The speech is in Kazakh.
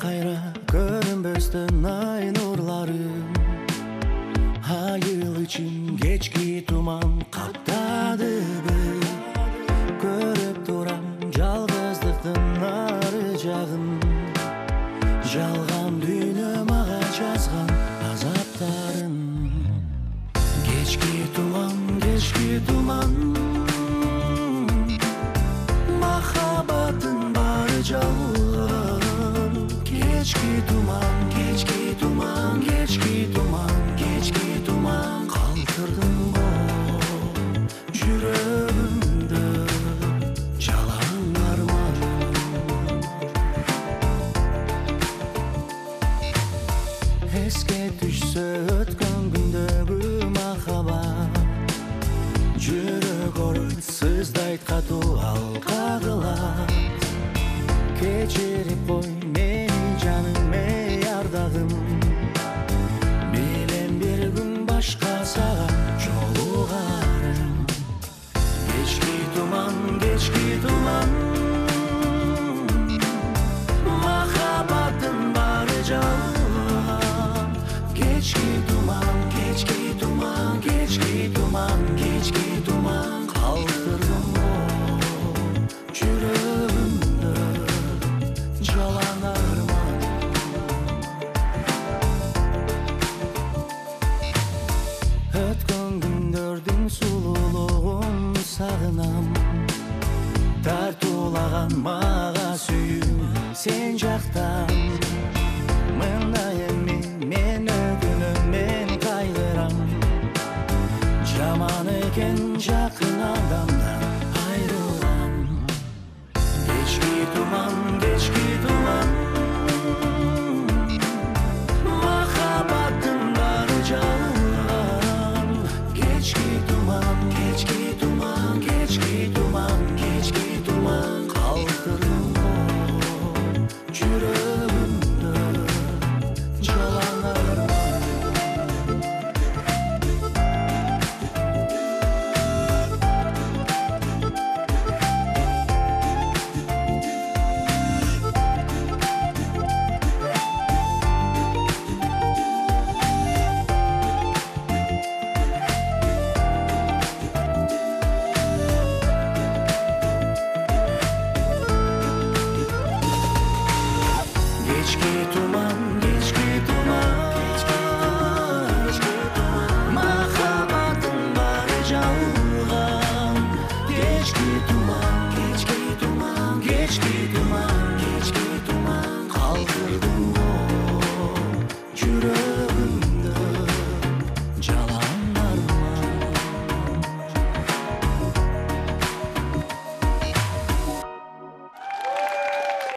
қайра көрінбестін ай нұрлары айыл үшін кечки туман қаптады бір көріп тұрам жалғыздықтың ары жағын жалған дүйнө маған жазған азаптарын кешке туман кешке туман махаббатың бары жалған duman, geç ki duman, geç ki duman, geç ki duman. Kaldırdım заман кечки туман қалдырдым жүрегімді жаланарман өткен күндердің сұлулығын сағынам тартулаған маған сүйін сен жақтан genç aklın adamdan ayrılan Geçti duman